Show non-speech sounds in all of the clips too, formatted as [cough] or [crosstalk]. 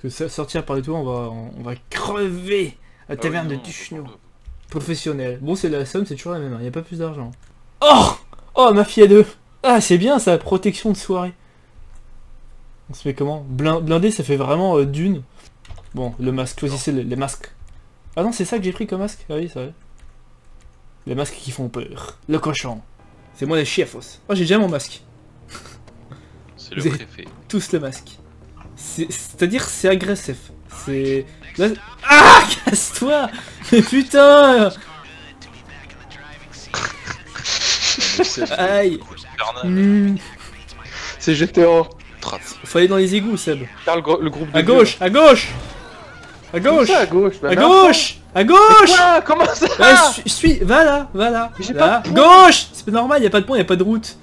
Parce que ça- sortir par les toits, on va, on va crever à Ah oui, taverne de Tuchno. Professionnel. Bon, c'est la somme, c'est toujours la même, il n'y a pas plus d'argent. Oh Oh, ma fille à deux Ah, c'est bien ça, protection de soirée. On se met comment? Blin- Blindé, ça fait vraiment euh, dune. Bon, le masque, choisissez les, les masques. Ah non, c'est ça que j'ai pris comme masque? Ah oui, c'est vrai. Les masques qui font peur. Le cochon. C'est moi les chiefs. Oh, j'ai déjà mon masque. C'est le préfet. Tous le masque. C'est- C'est-à-dire, c'est agressif. C'est... Ah Casse-toi Mais putain Aïe. [laughs] C'est GTO. Faut aller dans les égouts, Seb. Le, gro- le groupe de À gauche, à gauche À gauche ça, à gauche Bah, À gauche À gauche Quoi Comment ça suis, suis- va là, va là. Pas de. Gauche C'est pas normal, y a pas de pont, y a pas de route.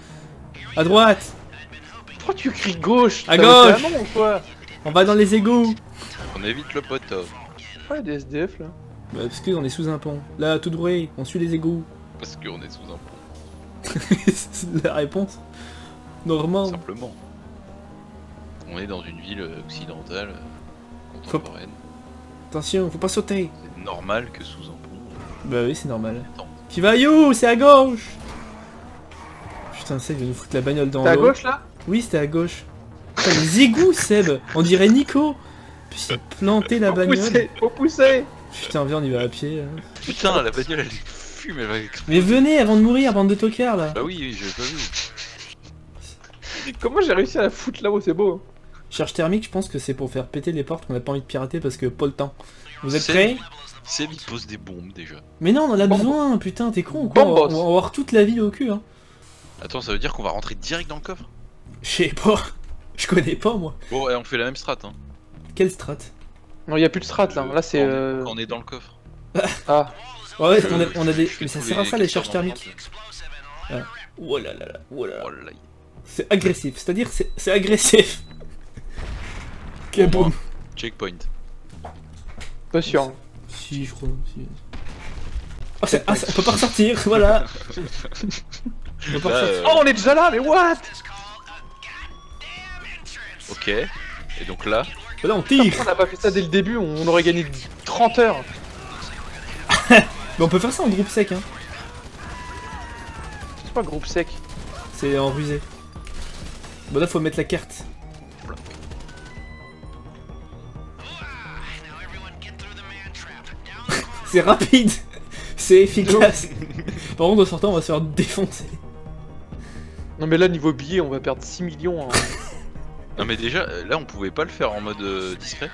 À droite, Pourquoi tu cries gauche À Ça gauche. être un nom ou quoi on va dans les égouts. On évite le poteau. Ouais, des SDF là. Bah, parce qu'on est sous un pont. Là, tout droit, on suit les égouts. Parce qu'on est sous un pont. C'est [laughs] la réponse. Normand. Simplement. On est dans une ville euh, occidentale, euh, Faut- contemporaine. Attention, faut pas sauter. C'est normal que sous un pont. Bah oui, c'est normal. Attends. Qui va you C'est à gauche Putain, Seb, il va nous foutre la bagnole dans T'es à l'eau. gauche là? Oui, c'était à gauche. Putain, les égouts, Seb On dirait Nico Puis il a planté la Faut bagnole. pousser Faut pousser Putain, viens, on y va à pied. hein. Putain, la bagnole elle fume, elle va exploser. Mais venez avant de mourir, bande de tocards là Bah oui, oui, j'avais pas vu. Comment j'ai réussi à la foutre là-haut C'est beau. Charge thermique, je pense que c'est pour faire péter les portes qu'on a pas envie de pirater parce que pas le temps. Vous êtes C'est- prêts Seb il pose des bombes déjà. Mais non, on en a besoin, putain, t'es con ou quoi on va, Bombos. on va avoir toute la vie au cul, hein. Attends, ça veut dire qu'on va rentrer direct dans le coffre? Je sais pas. Je connais pas moi. Bon, et on fait la même strat, hein. Quelle strat? Non, y a plus de strat là. Là c'est. Quand on est- euh, quand on est dans le coffre. Ah. Ouais, Je- on a, on a des. Mais ça sert à ça les charges thermiques. Oh là là là, oh là là. Oh là là. C'est agressif, c'est-à-dire c'est c'est agressif. [laughs] Ok, boum. Checkpoint. Pas sûr. Si, je crois. Si. Oh, c'est- ah, ça- on peut pas ressortir, voilà. [laughs] On peut pas Là, ressortir. euh, Oh, on est déjà là, mais what? Ok. Et donc là, Là, on tire. On a pas fait ça dès le début, on aurait gagné 30 heures. [laughs] Mais on peut faire ça en groupe sec, hein. C'est pas groupe sec. C'est en rusé. Bon, là, faut mettre la carte. [laughs] C'est rapide [laughs] C'est efficace Par contre, en sortant, on va se faire défoncer. Non, mais là, niveau billet, on va perdre 6 millions. hein. Non mais déjà, euh, là on pouvait pas le faire en mode euh, discret.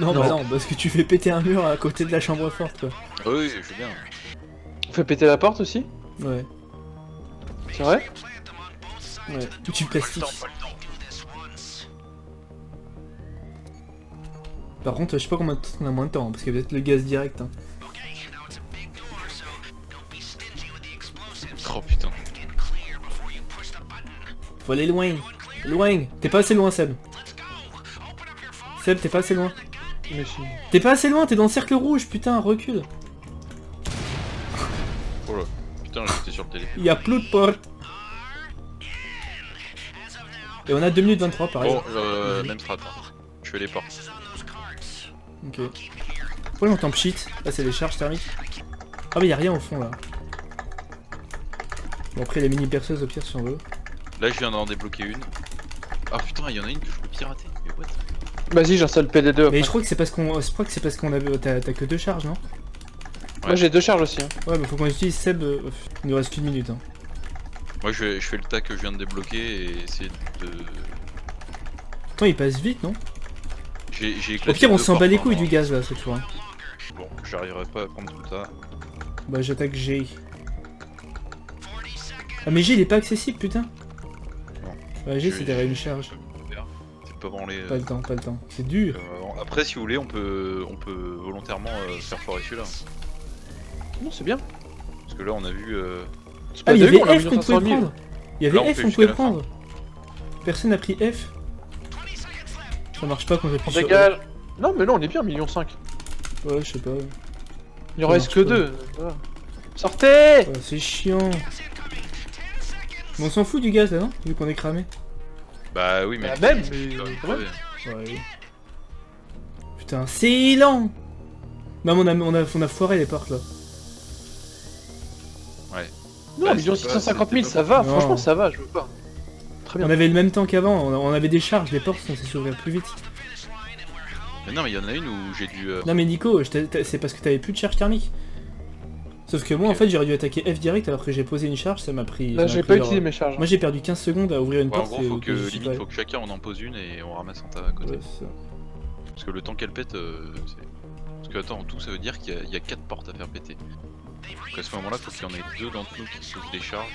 Non, Non. bah non, parce que tu fais péter un mur à côté de la chambre forte, quoi. Oui, je veux bien. On fait péter la porte aussi Ouais, C'est vrai ouais. Du plastique. Par contre, je sais pas combien de temps on a moins de temps, hein, parce qu'il y a peut-être le gaz direct. Hein. Oh putain. Faut aller loin. Loin. T'es pas assez loin, Seb. Seb, t'es pas assez loin. T'es pas assez loin, t'es dans le cercle rouge, putain, recule. Oh là. Putain, j'étais sur le téléphone. Il y a plus de porte. Et on a 2 minutes 23 pareil. Bon, euh, même strat. hein. Je fais les portes. Ok. Pourquoi on entend pchit? Là c'est les charges thermiques. Ah mais y a rien au fond là. Bon après les mini perceuses au pire si on veut. Là, je viens d'en débloquer une. Ah putain, il y en a une que je peux pirater. Mais what Vas-y, j'installe PD2. après. Mais je crois que c'est parce qu'on. Je crois que c'est parce qu'on avait. T'as que deux charges non? Moi, j'ai deux charges aussi. hein. Ouais mais faut qu'on utilise Seb. euh, Il nous reste qu'une minute hein. Moi, je, je fais le tas que je viens de débloquer et essayer de. Attends il passe vite non? J'ai Au pire on s'en bat les couilles du gaz là cette fois. Bon, j'arriverai pas à prendre tout ça. Bah j'attaque G. Ah mais G il est pas accessible putain. Je- c'était une charge. C'est pas branlé. Pas le temps, pas le temps. C'est dur. Euh, après, si vous voulez, on peut, on peut volontairement euh, faire foirer celui-là. Non, c'est bien. Parce que là, on a vu. euh, Ah, il y avait F qu'on 500 pouvait 000. prendre. Il y Là, avait F qu'on pouvait prendre. Personne n'a pris F. Ça marche pas quand j'appuie On sur. Non, mais là, on est bien, million 5. Ouais, je sais pas. Il en reste que pas. deux. ça va. Sortez Ouais, c'est chiant. Mais on s'en fout du gaz là, non Vu qu'on est cramé. Bah oui, mais. Bah, même, Ça mais. Ouais. putain, c'est lent mais on a, on, a, on a foiré les portes là. Non, Bah, mais ils ont c'est pas- 650 000, c'était ça va, Non. franchement, ça va, je veux pas. Très bien. On avait le même temps qu'avant, on, avait des charges, les portes sont censées s'ouvrir plus vite. Mais non, mais il y en a une où j'ai dû. euh, Non mais Nico, je t'ai- t'as- c'est parce que t'avais plus de charge thermique. Sauf que moi en fait j'aurais dû attaquer F direct alors que j'ai posé une charge, ça m'a pris... Là, j'ai pas genre- utilisé mes charges. Moi j'ai perdu 15 secondes à ouvrir une ouais, en porte gros, faut que limite, pas faut que chacun en en pose une et on ramasse un tas à côté. Ouais, ça. Parce que le temps qu'elle pète, euh, c'est. Parce que attends, en tout ça veut dire qu'il y a- il y, a 4 portes à faire péter. Donc à ce moment-là, faut qu'il y en ait deux d'entre nous qui posent des charges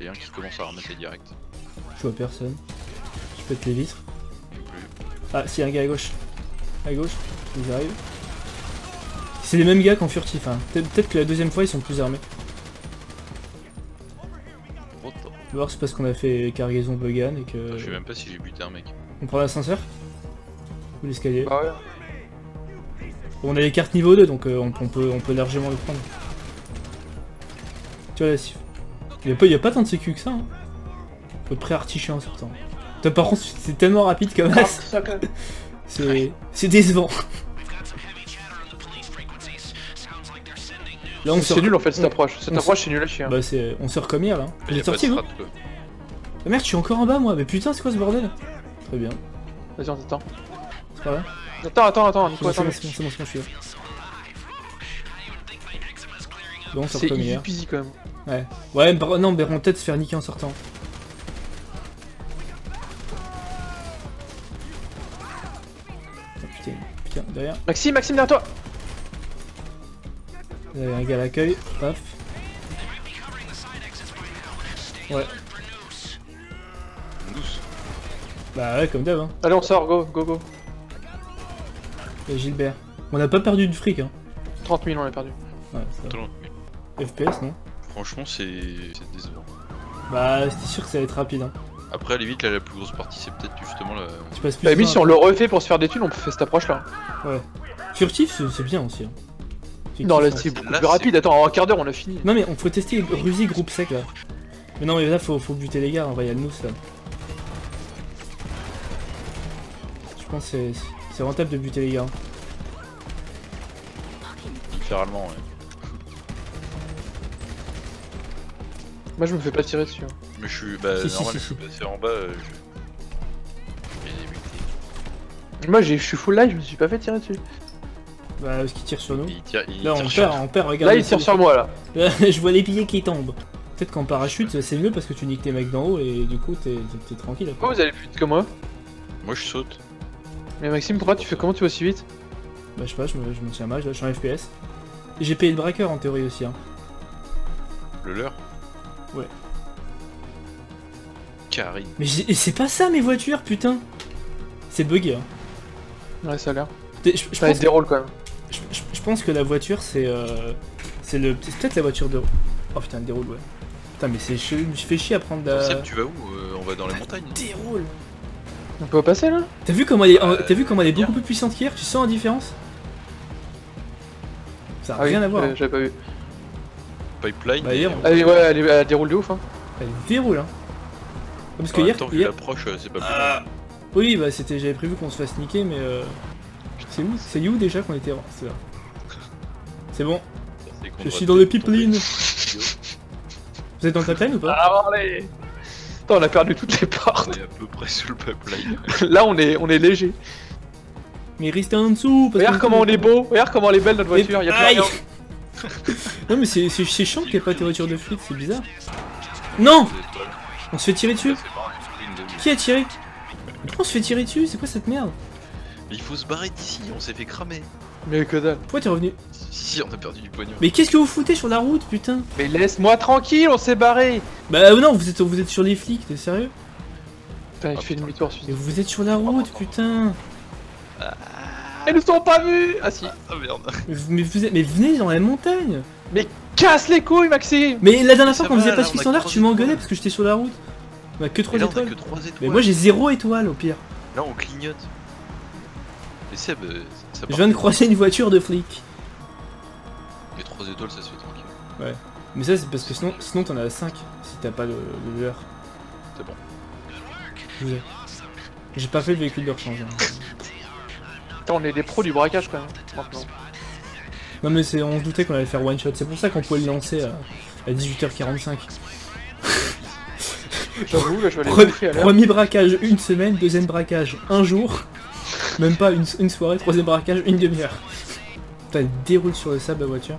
et un qui commence à remettre les directs. Je vois personne. Je pète les vitres. Ah si, un gars à gauche. À gauche, ils arrivent. C'est les mêmes gars qu'en furtif, hein. Peut- Peut-être que la deuxième fois ils sont plus armés. Alors c'est parce qu'on a fait cargaison Bogan et que... Je sais même pas si j'ai buté un mec. On prend l'ascenseur Ou l'escalier Ah ouais. On a les cartes niveau 2 donc euh, on, on peut, on peut largement le prendre. Tu vois là, si... Il y a, pas, y a pas tant de sécu que ça. Hein. Faut être prêt à articher en sortant. Toi, par contre c'est tellement rapide comme Ah, as, ça, quand même. c'est c'est décevant. Là on C'est sort... nul en fait cette approche. Cette on approche c'est nul à chier. hein. Bah c'est... On sort comme hier là. Pas de sorti vous. Ah merde je suis encore en bas moi, mais putain c'est quoi ce bordel Très bien, Vas-y, on t'attend. c'est pas vrai Attends, attends, attends, C'est Nico, bon, c'est attends. bon, c'est bon, c'est bon, c'est bon, je suis là. Bon on sort C'est comme hier. quand même. Ouais. Ouais, bah, non, mais on va peut-être se faire niquer en sortant. Oh, putain, putain, derrière. Maxime, Maxime, derrière toi Il y avait un gars à l'accueil. Paf. Ouais. Douce. Bah ouais, comme d'hab, hein. Allez, on sort, go, go, go. Et Gilbert. On n'a pas perdu de fric, hein. 30 000, on a perdu. Ouais, ça. FPS, non? Franchement, c'est c'est décevant. Bah, c'était sûr que ça allait être rapide, hein. Après, à la limite, là, la plus grosse partie, c'est peut-être justement la. Tu passes plus Bah, si on le refait pour se faire des thunes, on peut faire cette approche là. Furtif, c'est- c'est bien aussi. Hein. Non, là c'est- beaucoup là, plus rapide. Attends, en un quart d'heure, on a fini. Non mais on faut tester Rusi groupe sec là. Mais non mais là faut, faut buter les gars, on va y aller nous là. Je pense que c'est- rentable de buter les gars. hein. Littéralement, ouais. Moi, je me fais pas tirer dessus. hein. Mais je suis. Bah, Si, si, normal, si, je suis si. passé en bas. euh, je... Moi, j'ai- je suis full live, je me suis pas fait tirer dessus. Bah parce qu'ils tirent sur nous. Il tire, il Là on tire perd, sur- on perd, regarde. Là, il tire sur moi là. [laughs] je vois les piliers qui tombent. Peut-être qu'en parachute c'est mieux parce que tu niques tes mecs d'en haut et du coup t'es tranquille après. Pourquoi vous allez plus vite que moi? Moi, je saute. Mais Maxime, pourquoi tu fais comment tu vas aussi vite? Bah je sais pas, je me, je me tiens mal, je suis en FPS. J'ai payé le braqueur en théorie aussi hein. Le leur? Ouais. Karine. Mais j'ai- c'est pas ça mes voitures putain C'est bugué hein. Ouais, ça a l'air. T'es- Je, je Ça pense déroule quand même. Je, je- je pense que la voiture c'est euh, c'est le c'est peut-être la voiture de oh putain elle déroule ouais putain mais c'est je fais chier à prendre la Seb, tu vas où Euh, On va dans les montagnes. déroule On peut passer là? T'as vu comment elle est Euh, t'as vu comment elle est bien. beaucoup plus puissante qu'hier? Tu sens la différence? Ça a Ah oui, rien à voir euh, J'avais pas vu. Pipeline. Bah, et hier, on- Allez, ouais, elle, déroule de ouf hein. elle déroule hein parce que hier, c'est pas plus mal. oui bah c'était j'avais prévu qu'on se fasse niquer mais euh... c'est où c'est où déjà qu'on était c'est là c'est bon je suis dans le pipeline vous êtes dans le pipeline ou pas Ah, allez Attends, on a perdu toutes les On portes. est à peu près sous le pipeline. [laughs] là, on est, on est léger. mais restez en dessous parce Regarde que- comment on est beau, regarde comment elle est belle notre Mais- voiture. Y'a plus rien. [laughs] Non mais c'est chiant qu'il n'y ait pas de voiture de flic, c'est bizarre. Non. On se fait tirer dessus Qui a tiré? Pourquoi on se fait tirer dessus C'est quoi cette merde? Mais il faut se barrer d'ici, on s'est fait cramer. Mais que dalle. Pourquoi t'es revenu Si, si, on a perdu du pognon. Mais qu'est-ce que vous foutez sur la route, putain Mais laisse-moi tranquille, on s'est barré. Bah euh, non, vous êtes, vous êtes sur les flics, t'es sérieux Putain, il Ah, fait putain. demi-tour, Mais vous êtes sur la route, putain Elles nous ont pas vus Ah si. Ah merde. mais, vous- mais vous êtes- mais venez dans la montagne Casse les couilles, Maxime Mais la dernière fois qu'on faisait là, pas a standard, tu m'engueulais parce que j'étais sur la route. On a que 3 Et là, on a étoiles. que 3 étoiles. Mais moi j'ai 0 étoile au pire. Là, on clignote. Mais Seb, ça Je viens de croiser une voiture de flic. Mais 3 étoiles, ça se fait tranquille. Mais ça c'est parce que sinon sinon t'en as 5 si t'as pas le, le leurre. C'est bon. Ouais. J'ai pas fait le véhicule de rechange. hein. Putain, on est des pros du braquage quand même. Maintenant. Non mais c'est, on se doutait qu'on allait faire one shot, c'est pour ça qu'on pouvait le lancer à, à 18h45. J'avoue, là je vais aller Pre- bouffer à l'heure. premier braquage, une semaine, deuxième braquage, un jour. Même pas une, une soirée, troisième braquage, une demi-heure. Putain, elle déroule sur le sable la voiture.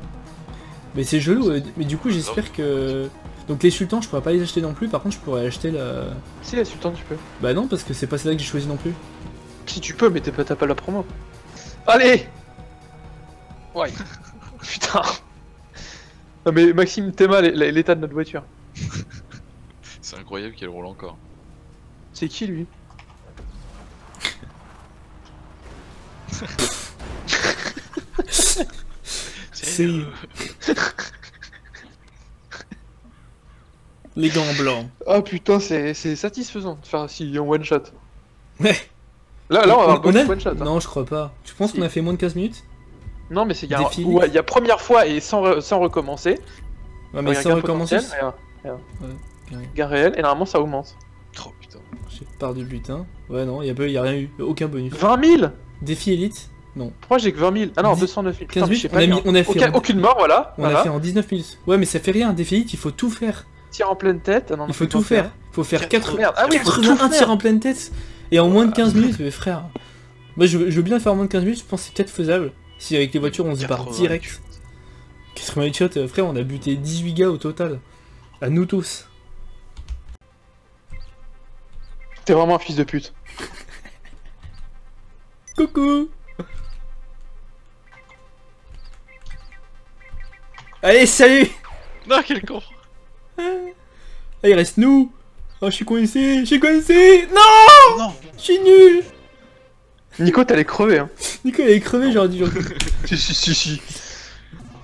Mais c'est joli, euh, mais du coup j'espère que... Donc les sultans je pourrais pas les acheter non plus, par contre je pourrais acheter la... Si, la Sultan, tu peux. Bah non parce que c'est pas celle-là que j'ai choisi non plus. Si tu peux, mais pas- t'as pas la promo. Allez Ouais. [laughs] Putain. Non mais Maxime, t'es mal l'état de notre voiture. C'est incroyable qu'elle roule encore. C'est qui lui? C'est- Les gants blancs. Ah putain, c'est c'est satisfaisant de faire si en one shot. Ouais. Là, là on va avoir le On a- one shot. hein. Non je crois pas. Je pense Si. qu'on a fait moins de 15 minutes? Non, mais c'est il y ouais, il y a première fois et sans, re- sans recommencer. Ouais mais Il y a sans recommencer. potentiel, et un- et un Ouais, Gain réel, et normalement ça augmente. Oh putain. J'ai part du butin. Ouais non, y a, pas- y a rien eu. Aucun bonus. 20 000 Défi élite Non. Pourquoi j'ai que 20 000 Ah non, Dix- 209 000. 15 Putain, mais je sais minutes, on a, pas mis, bien. on a fait, Aucun- en, aucune mort, voilà. on a fait en 19 minutes. Ouais mais ça fait rien, défi élite, il faut tout faire. Tir en pleine tête. Ah non, Il faut tout faire. Il faut faire 4 Quatre- Merde. Ah oui, faut tout 81 faire. tirs en pleine tête. Et en moins de 15 minutes, mais frère. Moi je, veux- je veux bien faire en moins de 15 minutes, je pense que c'est peut-être faisable. Si avec les voitures on se barre 88. direct. 88 shots, euh, frère, on a buté 18 gars au total. À nous tous. T'es vraiment un fils de pute. Coucou. Allez, salut. Non, quel con. Ah, il reste nous. Oh, je suis coincé, je suis coincé. Non. Non. Je suis nul. Nico, t'allais crever, hein. Nico, il est crevé, j'aurais dit. genre- [laughs] si, si, si, si.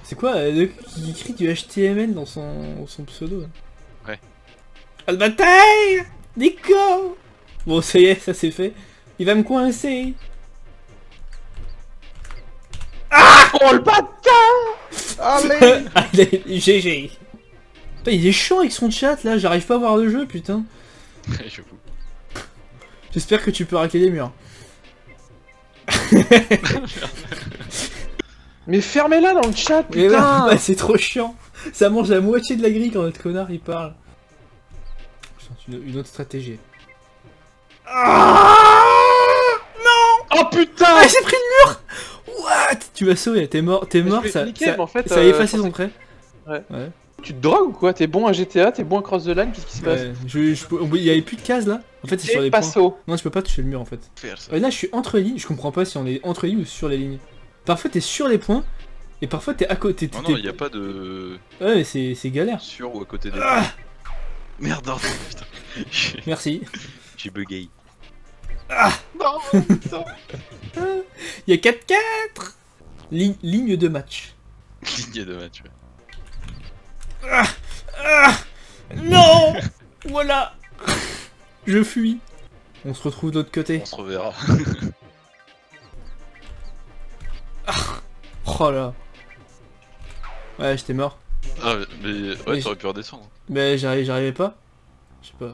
C'est quoi euh, qui écrit du HTML dans son, son pseudo là Ouais. Ah, le bataille Nico. Bon, ça y est, ça c'est fait. Il va me coincer Oh le bâtard Allez [laughs] Allez, GG Putain, il est chiant avec son chat là, j'arrive pas à voir le jeu, putain. [laughs] J'avoue. J'espère que tu peux raquer les murs. [laughs] Mais fermez-la dans le chat, Mais putain ouais, c'est trop chiant. Ça mange la moitié de la grille quand notre connard il parle. Une, une autre stratégie. Ah non Oh putain Ah, j'ai pris le mur What? Tu vas sauver, t'es mort, t'es mort, ça, ça, mais en fait, ça a euh, effacé son trait. Tu te drogues ou quoi? T'es bon à GTA, t'es bon à Cross the Line, qu'est-ce qui se passe? Ouais, je, je il y avait plus de cases là En fait c'est sur Et les points. passo Non, je peux pas toucher le mur en fait. Ouais, là je suis entre les lignes, je comprends pas si on est entre les lignes ou sur les lignes. Parfois t'es sur les points, et parfois t'es à côté. Non, t'es- non, il a pas de. Ouais, mais c'est galère. Sur ou à côté des. Ah Merde, non, putain. Merci. J'ai bugué. Non putain Il y a 4-4 Li- Ligne de match. Ligne de match. ouais. Ah Non [laughs] Voilà Je fuis. On se retrouve de l'autre côté. On se reverra. Oh là. Ouais, j'étais mort. Ah, mais ouais, t'aurais pu redescendre. Mais j'arrivais pas. Je sais pas.